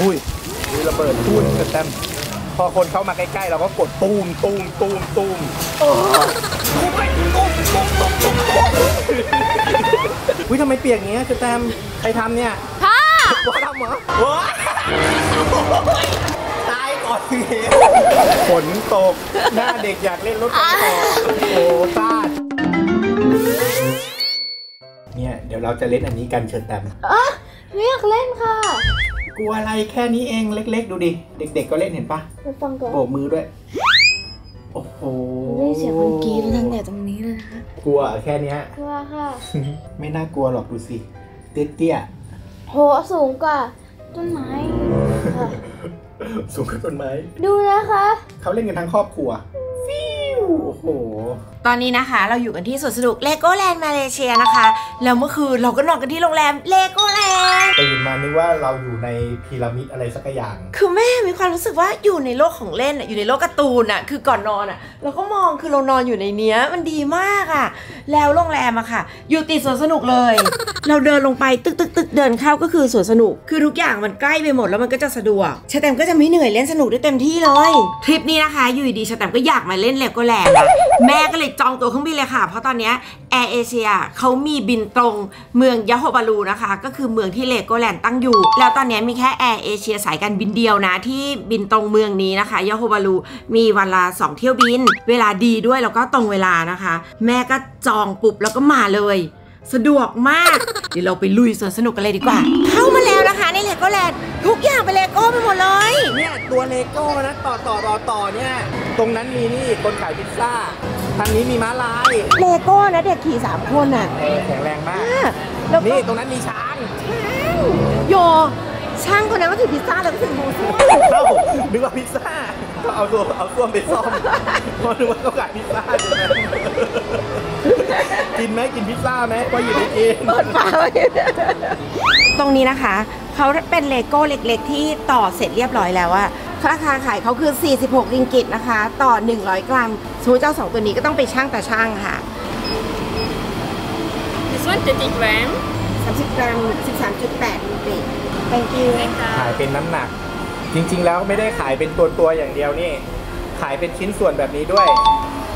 อุ้ยอุ้ยระเบิดตูนเต็มพอคนเข้ามาใกล้ๆเราก็กดตูมตูมตูมตูมโอ้ตูมไปตูมตูมตูมตูมตูมอุ้ยทำไมเปียกอย่างเงี้ยสแตมใครทำเนี่ยพ่อว่าทำเหรอว้าตายก่อนเลยฝนตก หน้าเด็กอยากเล่นรถไฟต่อโอ้ซาดเนี่ย เดี๋ยวเราจะเล่นอันนี้กันเชิญแตมอะไม่อยากเล่นค่ะ กลัวอะไรแค่นี้เองเล็ก ๆ ดูดิ เด็ก ๆ ก็เล่นเห็นปะไปฟังก่อนโบกมือด้วย โอ้โหได้ยินเสียงคนกรี๊ดทั้งเนี่ยตรงนี้เลยนะคะกลัวแค่เนี้ย กลัวค่ะ ไม่น่ากลัวหรอกดูสิเตี้ยโหสูงกว่าต้นไม้ค่ะๆสูงขึ้นต้นไม้ ดูนะคะ เขาเล่นกันทั้งครอบครัวฟิว โอ้โห ตอนนี้นะคะ เราอยู่กันที่สวนสนุกเลโก้แลนด์มาเลเซียนะคะ แล้วเมื่อคืนเราก็นอนกันที่โรงแรมเลโก้แลนด์นด์ตื่นมานึกว่าเราอยู่ในพีระมิดอะไรสักอย่าง คือแม่มีความรู้สึกว่าอยู่ในโลกของเล่นอะอยู่ในโลกการ์ตูนอะคือก่อนนอนอะเราก็มองคือเรานอนอยู่ในเนี้ยมันดีมากอะแล้วโรงแรมอะค่ะ อยู่ติดสวนสนุกเลย เราเดินลงไปตึกตึกตึกเดินเข้าก็คือสวนสนุก คือทุกอย่างมันใกล้ไปหมดแล้วมันก็จะสะดวกเฌอแตมก็จะไม่เหนื่อยเล่นสนุกได้เต็มที่เลยทริปนี้นะคะอยู่ดีๆเฌอแตมก็อยากมาเล่นเลโก้แลนด์อะแม่ก็เลยจองตั๋วเครื่องบินเลยค่ะ เพราะตอนนี้แอร์เอเชียเขามีบินตรงเมืองยะโฮบารูนะคะ ก็คือเมืองที่เลโก้แลนด์ตั้งอยู่ แล้วตอนนี้มีแค่แอร์เอเชียสายการบินเดียวนะ ที่บินตรงเมืองนี้นะคะยะโฮบารูมีวันละสองเที่ยวบิน เวลาดีด้วยแล้วก็ตรงเวลานะคะ แม่ก็จองปุ๊บแล้วก็มาเลย สะดวกมาก เดี๋ยวเราไปลุยสวนสนุกกันเลยดีกว่า เข้ามาแล้วนะคะในเลโก้แลนด์ทุกอย่างเป็นเลโก้ไปหมดเลย เนี่ยตัวเลโก้นะต่อต่อต่อต่อเนี่ย ตรงนั้นมีนี่คนขายพิซซ่า ทางนี้มีม้าลายเลโก้นะเด็กขี่สามคนน่ะเออแข็งแรงมาก แล้วก็นี่ตรงนั้นมีช้างโยช่างคนนั้นก็ถือพิซซ่าแล้วก็ถือหมูส้วมเอ้านึกว่าพิซซ่าก็เอาตัวเอาส้วมไปซ่อมเพราะนึกว่าเขาขายพิซซ่าใช่ไหม กินไหมกินพิซซ่าไหมว่าอยู่ในกินตรงนี้นะคะ เขาเป็นเลโก้เล็ก ๆ ที่ต่อเสร็จเรียบร้อยแล้วอะราคาขายเขาคือ 46ริงกิตนะคะ ต่อ 100 กรัมสมมติเจ้าสองตัวนี้ก็ต้องไปช่างแต่ช่างค่ะ This one 30 gram 30 กรัม 13.8ริงกิต thank you ขายเป็นน้ำหนัก จริงๆ แล้วไม่ได้ขายเป็นตัวตัวๆอย่างเดียวนี่ ขายเป็นชิ้นส่วนแบบนี้ด้วย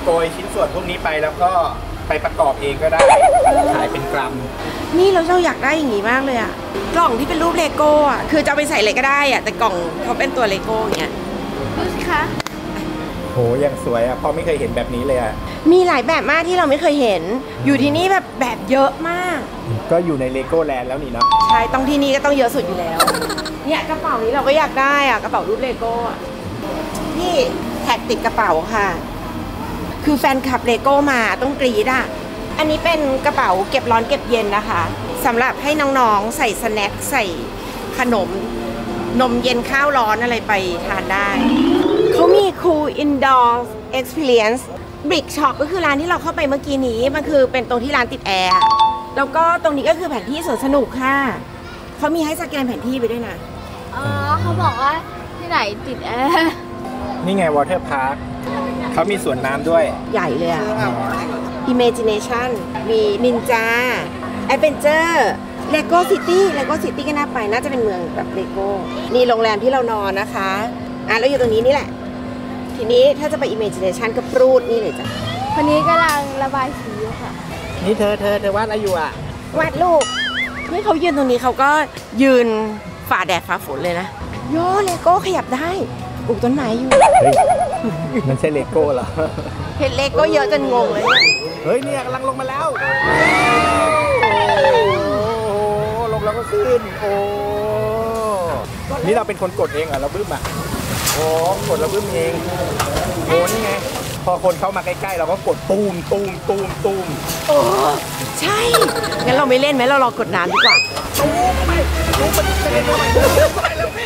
โกยชิ้นส่วนพวกนี้ไปแล้วก็ ไปประกอบเองก็ได้ขายเป็นกรัม นี่เราเจ้าอยากได้อย่างงี้มากเลยอะกล่องที่เป็นรูปเลโก้อะคือจะเอาไปใส่อะไรก็ได้อะแต่กล่องเขาเป็นตัวเลโก้อย่างเงี้ยดูสิคะโหยังสวยอะพ่อไม่เคยเห็นแบบนี้เลยอะมีหลายแบบมากที่เราไม่เคยเห็น อยู่ที่นี่แบบแบบเยอะมาก ก็อยู่ในเลโก้แลนด์แล้วนี่เนาะใช่ต้องที่นี่ก็ต้องเยอะสุดอยู่แล้วเนี่ยกระเป๋านี้เราก็อยากได้อะกระเป๋ารูปเลโก้อะนี่ tag ติดกระเป๋าค่ะ คือแฟนคลับเลโก้มาต้องกรี๊ดอะอันนี้เป็นกระเป๋าเก็บร้อนเก็บเย็นนะคะสำหรับให้น้องๆใส่ snack ใส่ขนม นมเย็นข้าวร้อนอะไรไปทานได้ เขามี Cool Indoor Experience Brick Shop ก็คือร้านที่เราเข้าไปเมื่อกี้นี้ มันคือเป็นตรงที่ร้านติดแอร์อะแล้วก็ตรงนี้ก็คือแผนที่สวนสนุกค่ะ เขามีให้สแกนแผนที่ไปด้วยนะ อ๋อเขาบอกว่าที่ไหนติดแอร์ นี่ไง Water Park เขามีสวนน้ำด้วย ใหญ่เลยอะ Imagination มี Ninja Adventure Lego City Lego City ก็น่าไปน่าจะเป็นเมืองแบบเลโก้นี่โรงแรมที่เรานอนนะคะอะแล้วอยู่ตรงนี้นี่แหละ ทีนี้ถ้าจะไป Imagination ก็ปรู๊ดนี่เลยจ้ะคนนี้กำลังระบายสีอยู่ค่ะ นี่เธอเธอเธอวาดอะไรอยู่อะวาดรูปนี่เขายืนตรงนี้เขาก็ยืนฝ่าแดดฝ่าฝนเลยนะโยเลโก้ขยับได้ ปลูกต้นไม้อยู่ เฮ้ยมันใช่เลโก้เหรอเห็นเลโก้เยอะจนงงเลยเนี่ยเฮ้ยเนี่ยกำลังลงมาแล้ว โอ้โหลงแล้วก็ขึ้น โอ้ นี่เราเป็นคนกดเองเหรอเราบึ้มอะโอ้กดเราบึ้มเองโอ้นี่ไง พอคนเข้ามาใกล้ๆเราก็กดตูมตูมตูมตูมโอ้ใช่ งั้นเราไม่เล่นไหมเรารอกดน้ำดีกว่าตูมไปตูมมันจะเล่นเข้าไปตูมเข้าไปแล้วแม่แล้วตูมเ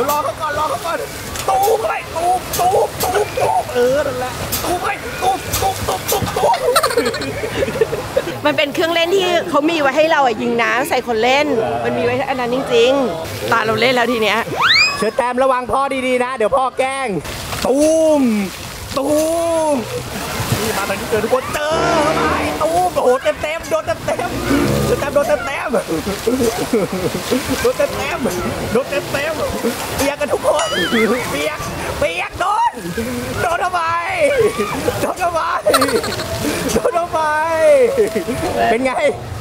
ดี๋ยวรอเขาก่อนรอเขาก่อนตูมเข้าไปตูมตูมตูมตูมเออนั่นแหละตูมไปตูมตูมตูมตูมตูมมันเป็นเครื่องเล่นที่เขามีไว้ให้เราอะยิงน้ำใส่คนเล่น มันมีไว้อันนั้นจริงๆตาเราเล่นแล้วทีเนี้ยเชิญแตมระวังพ่อดีๆนะ เดี๋ยวพ่อแกล้ง ตูมตูมนี่มาทางนี้เจอทุกคนเจอเข้าไปตูมโอ้โหเต็มเต็มๆโดนเต็มเต็มๆ สแตมป์โดนเต็มเต็มโดนเต็มเต็มโดนเต็มเต็มเปียกกันทุกคนเปียกเปียกโดนโดนทำไมโดนทำไมโดนทำไมเป็นไง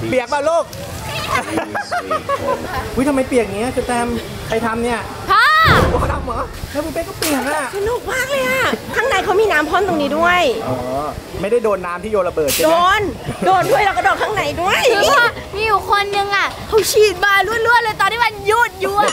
เปียกป่ะลูกอุ้ยทำไมเปียกอย่างเงี้ยสแตมป์ใครทำเนี่ยพ่อโอ้ทำเหรอแล้วมึงเป็นก็เปียกอะสนุกมากเลยอะข้างในเขามีน้ำพ่นตรงนี้ด้วยอ๋อไม่ได้โดนน้ำที่โยนระเบิดใช่โดไหมนโดนด้วยแล้วก็โดนข้างในด้วยคือพ่อมี อยู่คนนึงอะเขาฉีดมาล้วนๆเลยตอนที่มันยุดยุด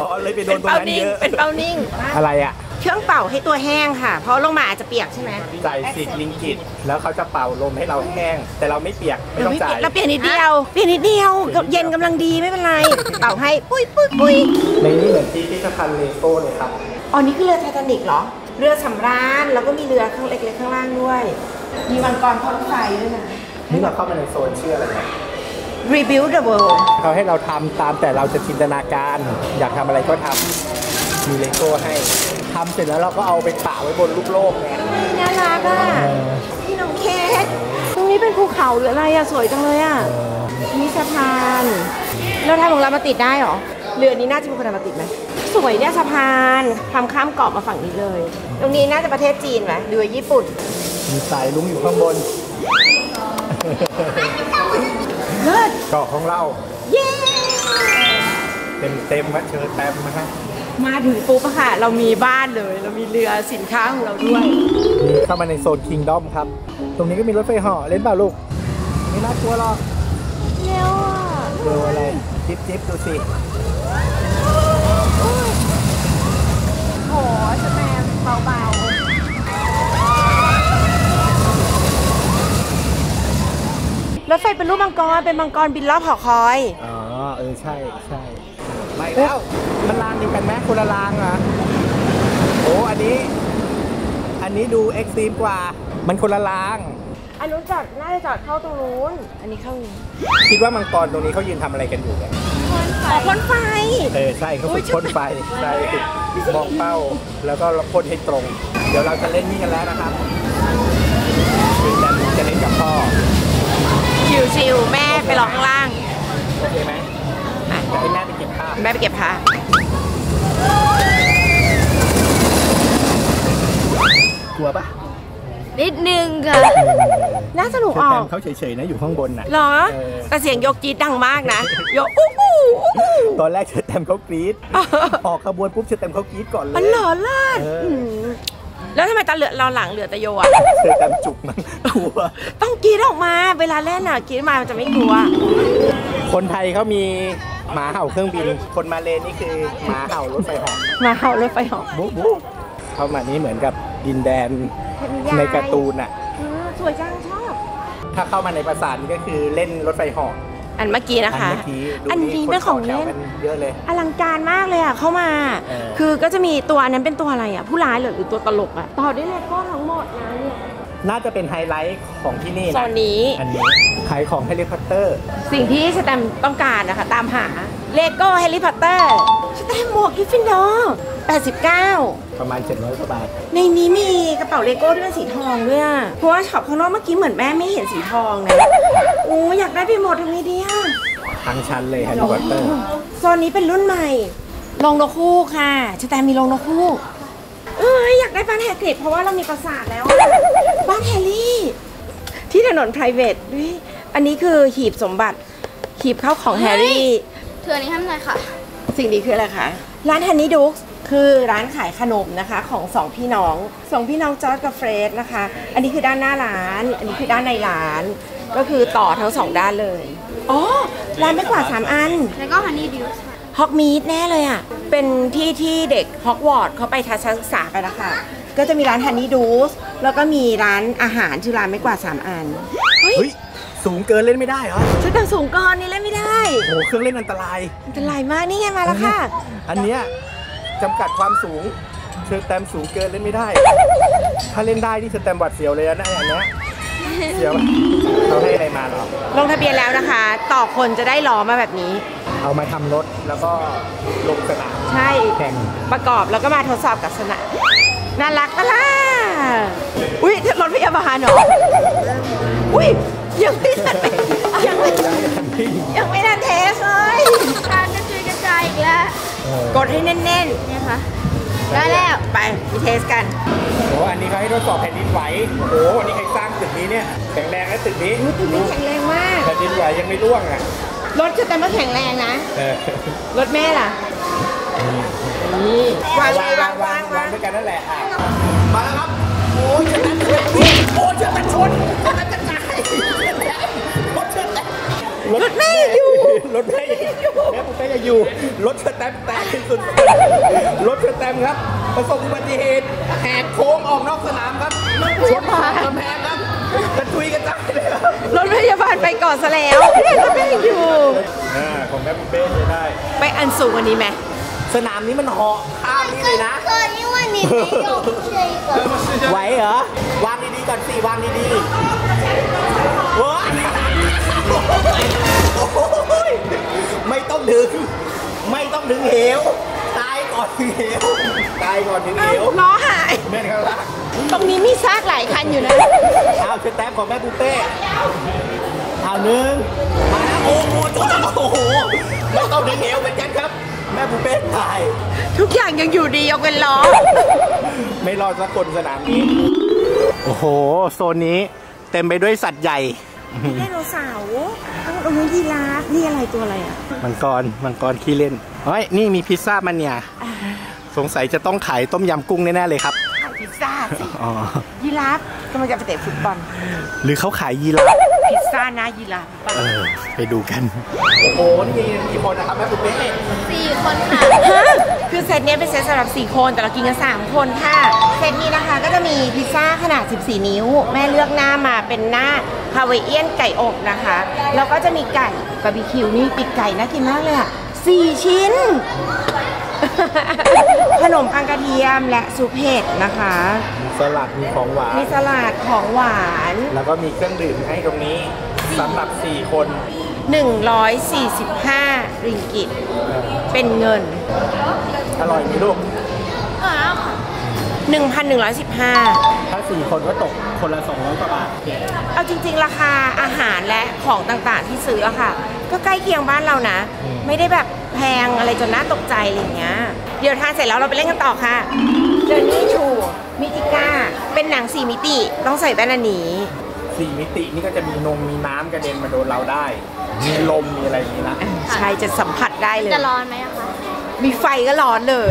อ๋อเลยไปโดเป็นนตรงเป้านั้นนิ่งเยอะเป็นเป้านิ่ง อะไรอะ เครื่องเป่าให้ตัวแห้งค่ะ เพราะลงมาอาจจะเปียกใช่ไหมจ่ายสิบลิงกิตแล้วเขาจะเป่าลมให้เราแห้ง แต่เราไม่เปียกไม่ต้องจ่ายเราเปลี่ยนนิดเดียวเปลี่ยนนิดเดียวเย็นกำลังดีไม่เป็นไรเป่าให้ปุ้ยปุ้ยปุ้ยในนี้เหมือนที่พิพิธภัณฑ์เลโก้เลยครับอ๋อนี่คือเรือไททานิกเหรอเรือสำราญแล้วก็มีเรือข้างเล็กๆข้างล่างด้วย มีมังกรพ่นไฟด้วยนะ นี่เราเข้ามาในโซนชื่ออะไรนะ Rebuild the world เขาให้เราทำตามแต่เราจะจินตนาการ อยากทำอะไรก็ทำมีเลโก้ให้ทำเสร็จแล้วเราก็เอาไปปะไว้บนลูกโลกไงน่ารักอะพี่น้องเค้กตรงนี้เป็นภูเขาหรืออะไรอะ สวยจังเลยอะมีสะพานเราทำของเรามาติดได้เหรอเรือนี้น่าจะมีคนเอามาติดไหมสวยเนี่ยสะพานทำข้ามเกาะมาฝั่งนี้เลย ตรงนี้น่าจะประเทศจีนไหมหรือว่าญี่ปุ่นมีสายลุงอยู่ข้างบน เลิศเกาะของเรา เย้เต็มเต็มๆมาเชิญเต็มนะฮะมาถึงปุ๊บอะค่ะ เรามีบ้านเลย เรามีเรือสินค้าของเราด้วยนี่เข้ามาในโซนคิงดอมครับ ตรงนี้ก็มีรถไฟเหาะเล่นเปล่าลูก ไม่น่ากลัวหรอกเร็วอะดูอะไร จิ๊บจิ๊บดูสิ โหสแตมเบาๆ รถไฟเป็นรูปมังกร เป็นมังกรบินรอบหอคอย อ๋อ เออ ใช่ใช่ไม่แล้วมันรางเดียวกันไหมคนละรางเหรอโอ้อันนี้ อันนี้ดูเอ็กซ์ตรีมกว่า มันคนละราง อันนู้นจอดน่าจะจอดเข้าตรงนู้น อันนี้เข้านี้คิดว่ามังกรตรงนี้เขายืนทำอะไรกันอยู่เนี่ยอ๋อพ่นไฟ เออ ใช่เขาฝึกพ่นไฟใช่มองเป้า แล้วก็พ่นให้ตรง เดี๋ยวเราจะเล่นนี่กันแล้วนะครับ ชิวๆแม่ไปรอข้างล่างโอเคไหมอะเดี๋ยวให้แม่ไปเก็บผ้าแม่ไปเก็บผ้ากลัวปะนิดนึงค่ะ น่าสนุกเชออแตอมกเขาเฉยๆนะอยู่ข้างบนน่ะเหรอเออแต่เสียงยกจี๊ดดังมากนะ ยกอู้อู้อู้อู้ตอนแรกเชอแตมเขากรี๊ดออกขบวนปุ๊บเชอแตมเขากรี๊ดก่อนเลยอันเหรอเลิศ ตอนเหลือเราหลังเหลือแต่โยอะเชอแตมจุกมันกลัว ต้องกรีดออกมา เวลาเล่นอะกรีดมามันจะไม่กลัว คนไทยเขามีหมาเห่าเครื่องบิน คนมาเลนี่คือหมาเห่ารถไฟเหาะมาเห่ารถไฟเหอกบุ๊บบุ๊บเข้ามานี่เหมือนกับดินแดนในการ์ตูนอะ สวยจังชอบ ถ้าเข้ามาในปราสาทนี่ก็คือเล่นรถไฟเหาะ อันเมื่อกี้นะอันคะเมื่อกี้ดูอันนี้เป็นของคเล่ต่แถวนกันเยอะเลยอลังการมากเลยอะเข้ามาเออคือก็จะมีตัวอันนั้นเป็นตัวอะไรอะผู้ร้ายเหรอหรือตัวตลกอะต่อด้วยเลโก้ทั้งหมดนะเนี่ยน่าจะเป็นไฮไลท์ของที่นี่โซนะนนี้อันนี้ขายของแฮร์รี่พอตเตอร์ สิ่งที่เฌอแตมต้องการนะคะตามหา เลโก้แฮร์รี่พอตเตอร์เฌอแตมหมวกกริฟฟินดอร์89 ประมาณ 700กว่าบาท ในนี้มีกระเป๋าเลโก้ที่เป็นสีทองด้วยอะเพราะว่าช็อปข้างนอกเมื่อกี้เหมือนแม่ไม่เห็นสีทองนะโอ้อยากได้ไปหมดทำไงดีอะทั้งชั้นเลยแฮร์รี่พอตเตอร์โซนนี้เป็นรุ่นใหม่โรงนกฮูกค่ะเฌอแตมมีโรงนกฮูกเอ้ยอยากได้บ้านแฮกริดเพราะว่าเรามีปราสาทแล้วอะบ้านแฮร์รี่ ที่ถนน p r i v a t ด้วยอันนี้คือหีบสมบัติหีบข้าวของแฮร์รี่ เธอนี้ทำไงค่ะ สิ่งนี้คืออะไรคะ ร้านฮันนี่ดุกส์คือร้านขายขนมนะคะของสองพี่น้องสองพี่น้องจอร์จกับเฟรดนะคะ อันนี้คือด้านหน้าร้าน อันนี้คือด้านในร้าน ก็คือต่อทั้งสองด้านเลย อ๋อ ร้านไม้กวาดสามอัน แล้วก็ฮันนี่ดุกส์ค่ะฮอกมีดแน่เลยอะ เป็นที่ที่เด็กฮอกวอตส์เขาไปทัศนศึกษากันนะคะก็จะมีร้านฮันนี่ดูสแล้วก็มีร้านอาหารชื่อร้านไม่กว่าดสามอัน เฮ้ยเฮ้ย สูงเกินเล่นไม่ได้เหรอชุดแต่งสูงเกินนี่เล่นไม่ได้โอ้โหเครื่องเล่นอันตราย อันตรายมากนี่ไงมาแล้วค่ะ อันเนี้ยจำกัดความสูงเชอแตมสูงเกินเล่นไม่ได้ ถ้าเล่นได้นี่เชอแตมหวัดเสียวเลยนะอันเนี้ยเสียวปะเขาให้อะไรมาเหรอลงทะเบียนแล้วนะคะ ต่อคนจะได้ล้อมาแบบนี้ เอามาทำรถแล้วก็ลงสนามใช่แข่งประกอบแล้วก็มาทดสอบกับสนามน่ารักปะล่ะอุ้ยรถพยาบาลเหรออุ้ย ยังไม่ทันยังไม่ยังไม่ทันเทสเลยการกระจุยกระจายอีกแล้ว กดให้แน่นเนี่ยค่ะได้แล้วๆไปมีเทสกันโอ้อันนี้เขาให้ทดสอบแผ่นดินไหวโอ้โหวันนี้ใครสร้างตึกนี้เนี่ยแข็งแรงนะตึกนี้ตึกนี้แข็งแรงมากแผ่นดินไหวยังไม่ร่วงอะรถจะแต่มาแข็งแรงนะเออรถแม่ล่ะนี่วางเลวางยวางวาวางงวาวางงด้วยกันนั่นแหละอะมาแล้วครับโอ้ยเชือกนั้นเชือกนี้โอ้ยเชือกนั้นชนเชือกนั้นกระ รถแม่ยังอยู่รถแม่ยังอยู่แม่ผมแม่ยังอยู่ รถเชือกแตมแตกที่สุดรถเชือกแตมครับ ประสบอุบัติเหตุแหกโค้งออกนอกสนามครับชนขอบกำแพงครับกระจุยกระจายเลยครับรถพยาบาลไปก่อนซะแล้วเนี่ยรถแม่ยังอยู่อ่าของแม่ปุ๊เป้ใช้ได้ ไปอันสูงกว่านี้ไหมสนามนี้มันเหาะข้ามนี่เลยนะเกินนี่วันนี้ไม่ยอมเชยก่อนไหวเหรอ วางดีๆก่อนสิ วางดีๆโอ้ยโอ้ย ไม่ต้องดึง ไม่ต้องดึงเหว ตายก่อนถึงเหว ตายก่อนถึงเหวล้อหายแม่นครับตรงนี้มีซากหลายคันอยู่นะเอาเชิญแต้มของแม่ปูเป้เอาหนึ่งมาแล้วโอ้โหโอ้โหไม่ต้องดึงเหวเหมือนกันครับ แม่ปูเป้ตาย ทุกอย่างยังอยู่ดียกเว้นล้อ ไม่รอดสักคนสนามนี้ โอ้โห โซนนี้เต็มไปด้วยสัตว์ใหญ่ ไดโนเสาร์ตรงนู้นยีราฟนี่อะไรตัวอะไรอะ มังกร มังกรขี้เล่นเฮ้ยนี่มีพิซซ่ามันเนี่ย สงสัยจะต้องขายต้มยำกุ้งแน่ๆเลยครับ ขายพิซซ่าสิอ๋อยีราฟกำลังจะไปเตะฟุตบอล หรือเขาขายยีราฟ พิซซ่านะยีราฟป่ะเออ ไปดูกัน โอ้โห นี่มีคนนะครับแม่ปูเป้สี่คนค่ะฮะคือเซตเนี้ยเป็นเซตสำหรับ 4 คน แต่เรากินกัน 3 คนค่ะ เซตนี้นะคะก็จะมีพิซซ่าขนาด 14 นิ้ว แม่เลือกหน้ามาเป็นหน้า ฮาวายเอียนไก่อบนะคะ แล้วก็จะมีไก่บาร์บีคิวนี่ปีกไก่น่ากินมากเลยอะ4ชิ้น ขนมปังกระเทียมและซุปเห็ดนะคะ มีสลัดมีของหวานมีสลัดของหวาน แล้วก็มีเครื่องดื่มให้ตรงนี้สำหรับ 4 คน 145 ริงกิต เป็นเงิน อร่อยไหมลูก 1,115 ถ้า4คนก็ตกคนละ200กว่าบาทเอาจริง ๆ ราคาอาหารและของต่างๆที่ซื้ออะค่ะ ก็ใกล้เคียงบ้านเรานะอืมไม่ได้แบบแพงอะไรจนน่าตกใจอะไรอย่างเงี้ย เดี๋ยวทานเสร็จแล้วเราไปเล่นกันต่อค่ะเจอนี่ชูมิติก้า เป็นหนังสี่มิติ ต้องใส่แว่นอันนี้4มิตินี่ก็จะมีนมมีน้ำกระเด็นมาโดนเราได้ มีลมมีอะไรอย่างนี้นะ ใช่จะสัมผัสได้เลย จะร้อนไหมอะคะ มีไฟก็ร้อนเลย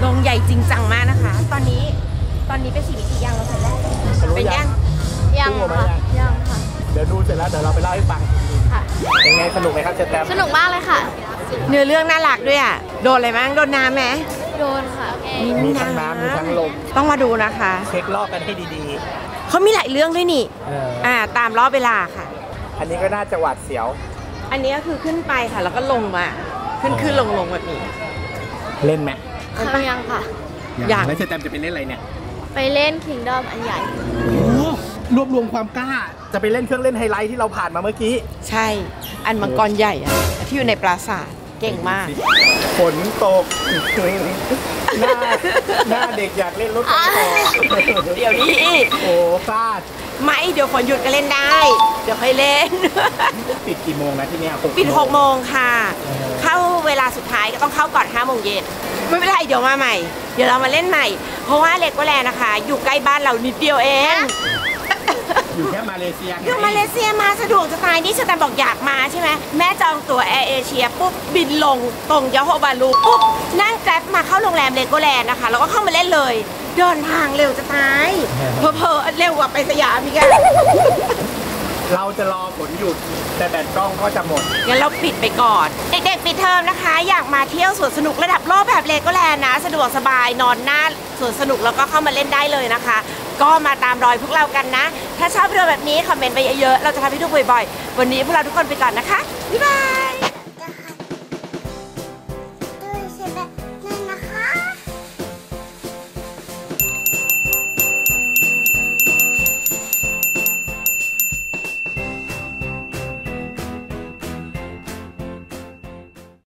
โรงใหญ่จริงจังมากนะคะ ตอนนี้ ตอนนี้เป็นสี่มิติยังเราเสร็จแล้วเป็นยังยังขึ้นมาค่ะยังยังค่ะ เดี๋ยวดูเสร็จแล้วเดี๋ยวเราไปเล่าให้ฟังค่ะเป็นไงสนุกไหมครับเชตแตมสนุกมากเลยค่ะ เนื้อเรื่องน่ารักด้วยอะโดนอะไรบ้างโดนน้ำไหมโดนค่ะมีทั้งน้ำมีทั้งลมต้องมาดูนะคะ เช็คลอกกันให้ดีเขามีหลายเรื่องด้วยนี่ๆเอออ่าตามรอบเวลาค่ะ อันนี้ก็น่าจะหวาดเสียว อันนี้ก็คือขึ้นไปค่ะ แล้วก็ลงมาขึ้นขึ้นลงลงแบบนี้ เล่นไหมค่ะยังค่ะอยากแล้วเชตแตมจะไปเล่นอะไรเนี่ย ไปเล่นคิงดอมอันใหญ่ รวบรวมความกล้า จะไปเล่นเครื่องเล่นไฮไลท์ที่เราผ่านมาเมื่อกี้ ใช่ อันมังกรใหญ่อะที่อยู่ในปราสาทเก่งมาก ฝนตก หน้าหน้าเด็กอยากเล่นรถไฟต่อเดี๋ยวนี้ โอ้ฟาด ไม่เดี๋ยวฝนหยุดก็เล่นได้ เดี๋ยวค่อยเล่น ปิดกี่โมงนะที่เนี่ยหกปิดโมง6โมงค่ะ เข้าเวลาสุดท้ายก็ต้องเข้าก่อน5โมงเย็นไม่เป็นไรเดี๋ยวมาใหม่ เดี๋ยวเรามาเล่นใหม่ เพราะว่าเลโกแลนด์นะคะ อยู่ใกล้บ้านเรานิดเดียวเองอยู่แค่มาเลเซียไงอยู่มาเลเซียมาสะดวกจะตายนี่เฌอแตมบอกอยากมาใช่ไหมแม่จองตั๋วแอร์เอเชียปุ๊บบินลงตรงยะโฮร์บาห์รูปุ๊บนั่งแกร็บมาเข้าโรงแรมเลโกแลนด์นะคะแล้วก็เข้ามาเล่นเลย เดินทางเร็วจะตายเพอๆเร็วกว่าไปสยามอีกอะเราจะรอฝนหยุด แต่แบตกล้องก็จะหมด งั้นเราปิดไปก่อน เด็กๆปิดเทอมนะคะ อยากมาเที่ยวสวนสนุกระดับโลกแบบเลโกแลนด์นะ สะดวกสบายนอนหน้าสวนสนุกแล้วก็เข้ามาเล่นได้เลยนะคะ ก็มาตามรอยพวกเรากันนะ ถ้าชอบวิดีโอแบบนี้คอมเมนต์ไปเยอะๆเราจะทำให้ดูบ่อยๆ วันนี้พวกเราทุกคนไปก่อนนะคะบ๊ายบาย